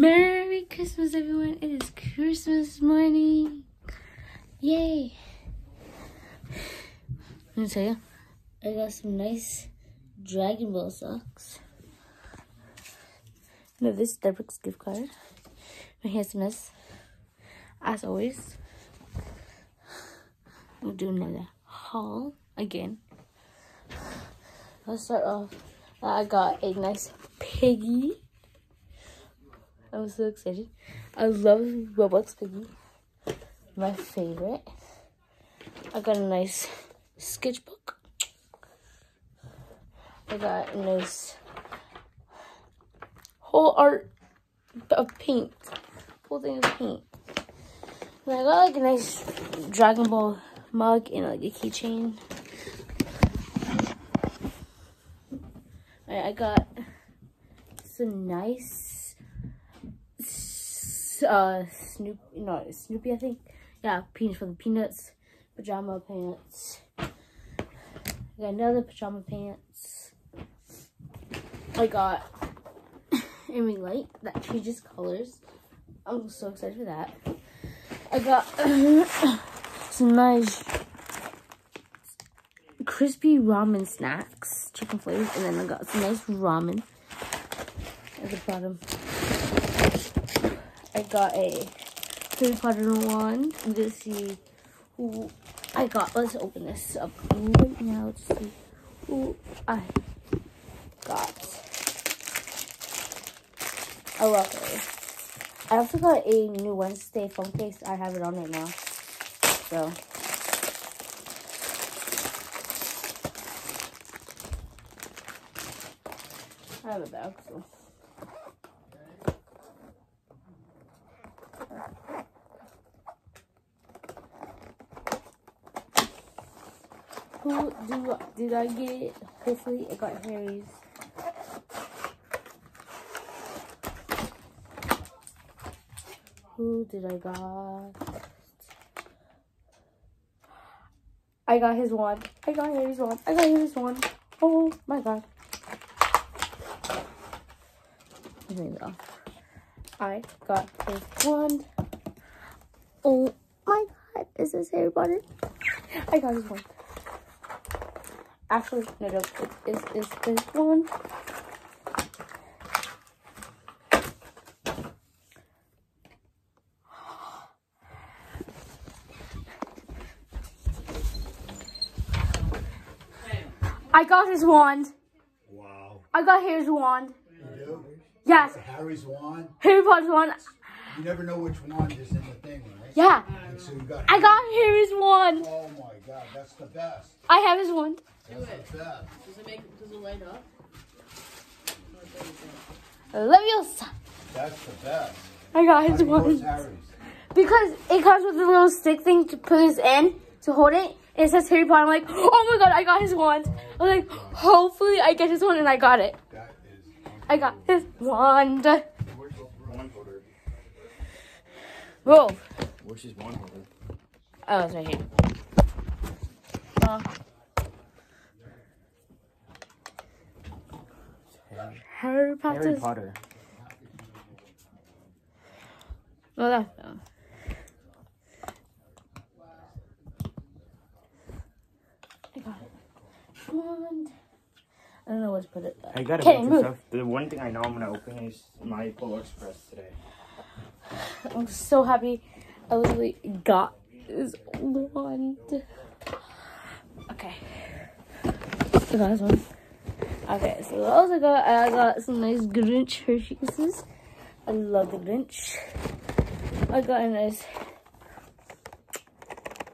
Merry Christmas, everyone. It is Christmas morning. Yay. Let me tell you, I got some nice Dragon Ball socks. No, this is Starbucks gift card. My handsomeness, as always. I'm do another haul again. Let's start off. I got a nice piggy. I'm so excited. I love Roblox Piggy. My favorite. I got a nice sketchbook. I got a nice whole art of paint. Whole thing of paint. And I got like a nice Dragon Ball mug and like a keychain. I got some nice uh Snoop no Snoopy I think. Yeah, peanuts for the peanuts. Pajama pants. I got another pajama pants. I got a ring light that changes colors. I'm so excited for that. I got some nice crispy ramen snacks, chicken flavors, and then I got some nice ramen at the bottom. I got a Harry Potter one. I'm gonna see who I got. Let's open this up right now to see who I got. I love it. I also got a new Wednesday phone case. I have it on right now. So. I have a bag, so. Who do did I get? it? Hopefully, I got Harry's. Who did I got? I got his wand. I got Harry's wand. I got Harry's wand. Oh my god. Here we go. I got his wand. Oh my god, is this Harry Potter? I got his one. Actually, no joke, it is is his one. I got his wand. Wow. I got Harry's wand. You do? Yes, Harry's wand? Harry Potter's wand. You never know which wand is in the thing, right? Yeah, so got. I got Harry's wand. Oh my god, that's the best. I have his wand. That's the best. Does it make, does it light up? Oh. Leviosa. That's the best. I got his do you know it's wand. Because it comes with a little stick thing to put this in to hold it. And it says Harry Potter. I'm like, oh my god, I got his wand. I'm like, hopefully I get his wand, and I got it. That is. I got his wand. Where's his wand holder? Whoa. Where's his wand holder? Oh, it's right here. Uh, Harry Harry Potter. Oh, that fell. I got it. Wand. I don't know where to put it. I got a Okay, bunch of move. stuff. The one thing I know I'm gonna open is my Polar Express today. I'm so happy I literally got this wand. Okay. I got this one. Okay, so I also got I got some nice Grinch Hershey's. I love the Grinch. I got a nice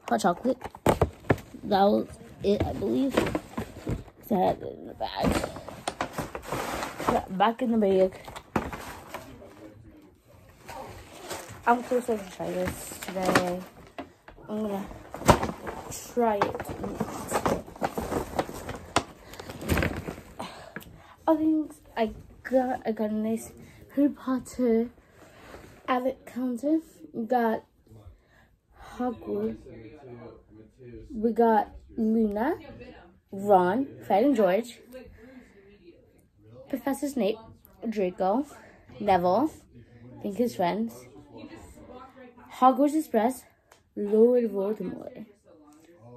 hot chocolate. That was it, I believe. I had it in the bag. Back in the bag. I'm so to try this today. I'm gonna try it. Other things I got, I got a nice Harry Potter advent counter. We got Hogwarts. We got Luna, Ron, Fred and George, Professor Snape, Draco, Neville, Think his friends. Hogwarts Express, Lord Voldemort,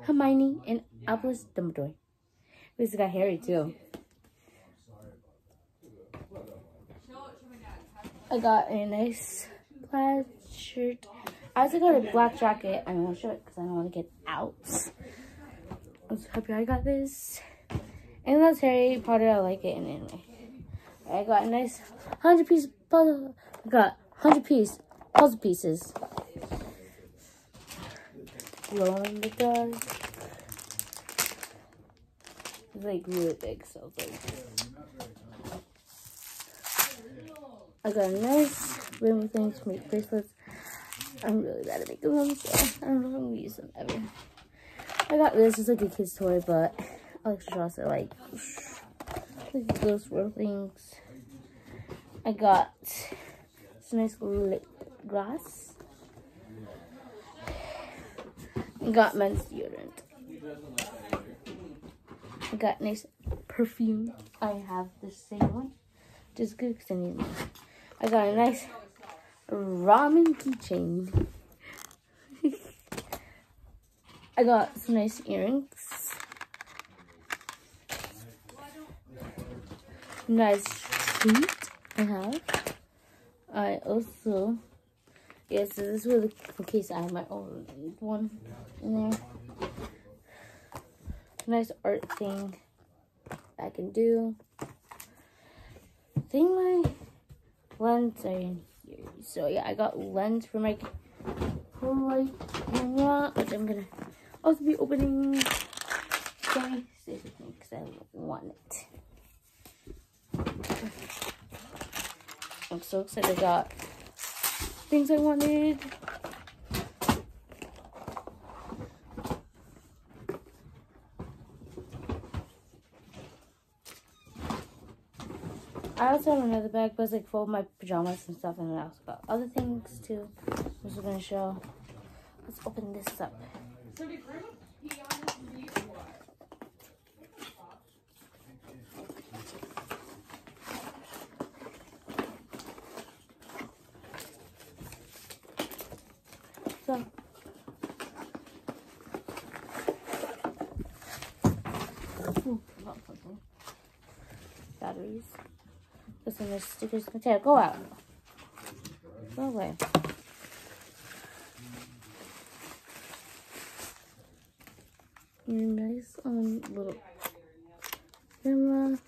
Hermione, and Albus Dumbledore. This got Harry too. I got a nice plaid shirt. I also got a black jacket. I to show it because I don't want to get out. I'm so happy I got this. And that's Harry Potter. I like it. And anyway, I got a nice 100 piece puzzle. I got 100 piece puzzle pieces. Glow the dark. It's like really big, so it's like. I got a nice rainbow thing to make bracelets. I'm really bad at making them, so I don't know if I'm gonna use them ever. I got this, it's like a kid's toy, but I like to draw so like, like little swirl things. I got some nice lip gloss. I got men's deodorant. I got nice perfume. I have the same one. Just good because I need more. I got a nice ramen keychain. I got some nice earrings. Nice suit I have. I also, yes, so this was in case I have my own one in there. Nice art thing I can do. I think my lens are in here. So yeah, I got lens for my Polaroid camera, which I'm gonna also be opening. Sorry, save with me because I want it. I'm so excited. I got things I wanted. Also have another bag, but it's like full of my pajamas and stuff, and I also got other things too. I'm just gonna show. Let's open this up. So. Ooh, forgot something. Batteries. Listen, the stickers. Mateo, go out. Go away. Nice um little camera.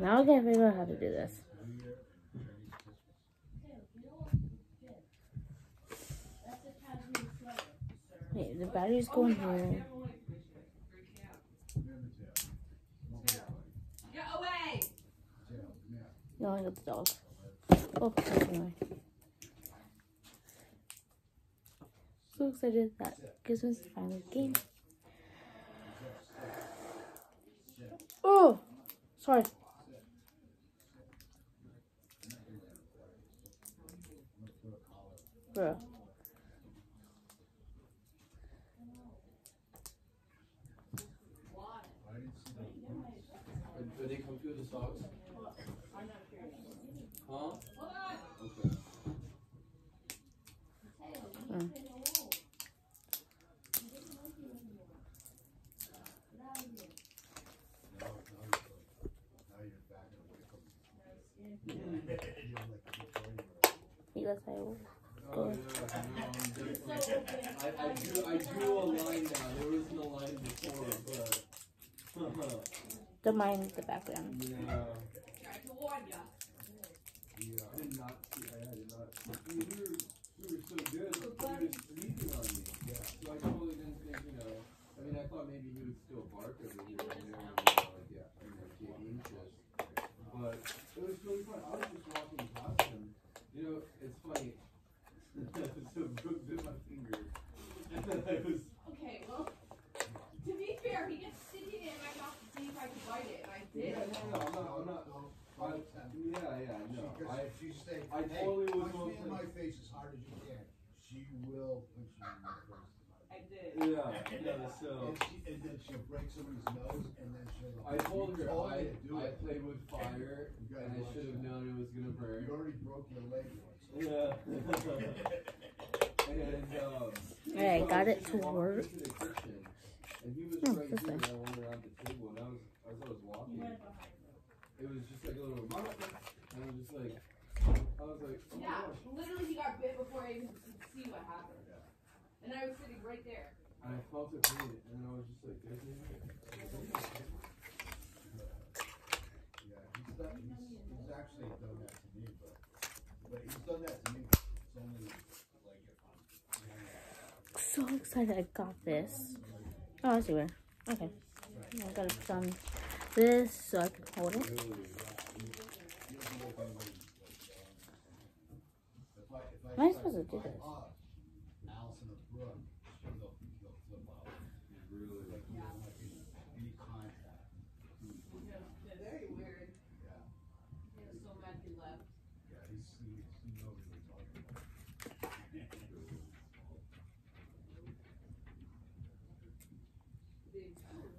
Now I can't figure out how to do this. Wait, the battery's going here. No, I got the dog. Oh, anyway. So excited that Christmas is finally game. Oh, sorry. He looks like yeah, I, I drew, I drew a line. There wasn't a line before, but. don't mind the background. yeah. Yeah, I did not see, I did not. You she said, I hey, totally was punch me in my face as hard as you can. She will punch you in the face. I did. Yeah, yeah, so. And, she, and then she'll break somebody's nose, and then she'll. I told her told I, to do I played with fire, and, and I should have known it was going to burn. You already broke your leg once. Yeah. and, um, hey, I got it to work. To the kitchen, and he was hmm, right here, and I went around the table, and I was, as I was walking, it was just like a little, and I was just like, I was like, oh Yeah, gosh. literally he got bit before I even could see what happened. And I was sitting right there. And I felt it pain, and I was just like, there's no Yeah, he's done, he's, he's actually done that to me, but, but he's done that to me, it's only like if I'm. So excited I got this. Oh, I see where. Okay. I gotta put on this so I can hold it. Talking about.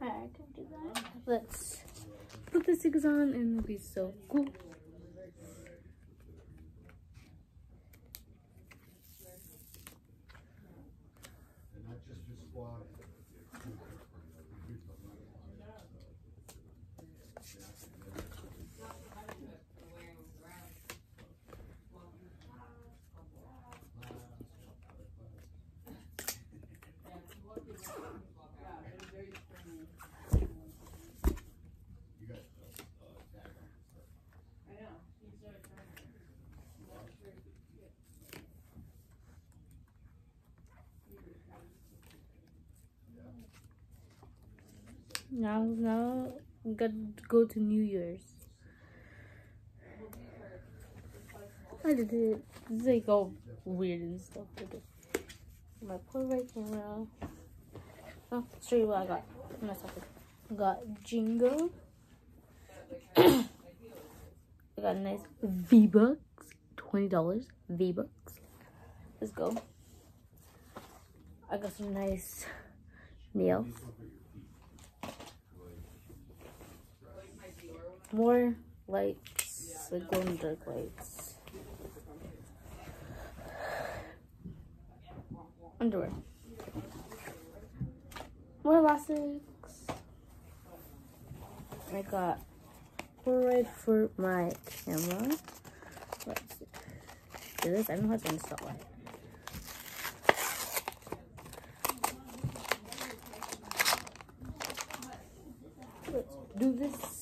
Alright, I can do that. Let's put the stickers on and it'll be so cool. And not just for squatting. You got, uh, tag on and stuff. I know. He started trying. Now, now I'm gonna go to New Year's. I did it. It's like all weird and stuff. to. My Polaroid camera. Oh, show you what I got. in my socket. I got Jingo. I got a nice V Bucks. $20 V Bucks. Let's go. I got some nice nails. More lights, like glow in the dark lights. Underwear. More elastics. I got Polaroid for my camera. Let's do this. I know how to install it. Let's do this.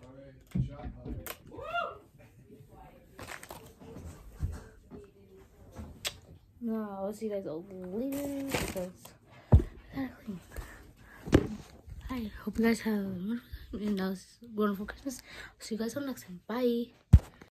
Alright, shot, uh, No, I'll see you guys later because. I hope you guys have a wonderful, wonderful Christmas. See you guys all next time. Bye.